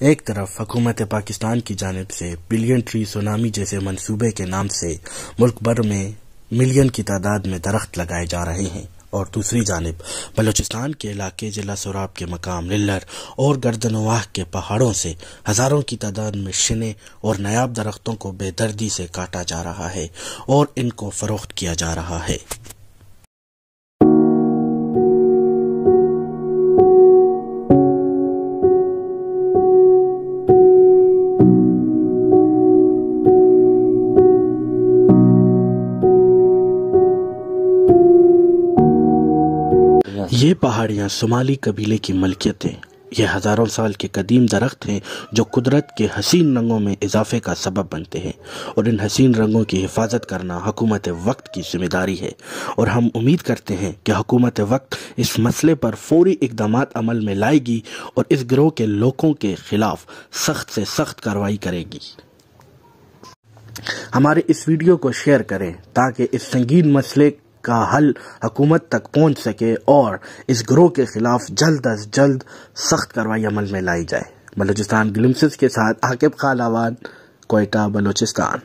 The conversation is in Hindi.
एक तरफ़ हुकूमत पाकिस्तान की जानब से बिलियन ट्री सुनामी जैसे मंसूबे के नाम से मुल्क भर में मिलियन की तादाद में दरख्त लगाए जा रहे हैं। और दूसरी जानब, बलूचिस्तान के इलाके जिला सोराब के मकाम लिल्लर और गर्दनवाह के पहाड़ों से हज़ारों की तादाद में शिने और नायाब दरख्तों को बेदर्दी से काटा जा रहा है और इनको फ़रोख्त किया जा रहा है। ये पहाड़ियाँ सोमाली कबीले की मलकियत हैं। ये हज़ारों साल के कदीम दरख्त हैं जो कुदरत के हसीन रंगों में इजाफे का सबब बनते हैं। और इन हसीन रंगों की हिफाजत करना हुकूमत वक्त की ज़िम्मेदारी है। और हम उम्मीद करते हैं कि हुकूमत वक्त इस मसले पर फौरी इकदाम अमल में लाएगी और इस गिरोह के लोगों के खिलाफ सख्त से सख्त कार्रवाई करेगी। हमारे इस वीडियो को शेयर करें ताकि इस संगीन मसले का हल हकूमत तक पहुँच सके और इस ग्रोह के खिलाफ जल्द अज जल्द सख्त कार्रवाई अमल में लाई जाए। बलूचिस्तान ग्लिम्सिस के साथ आकिब खालावान कोयटा, बलूचिस्तान।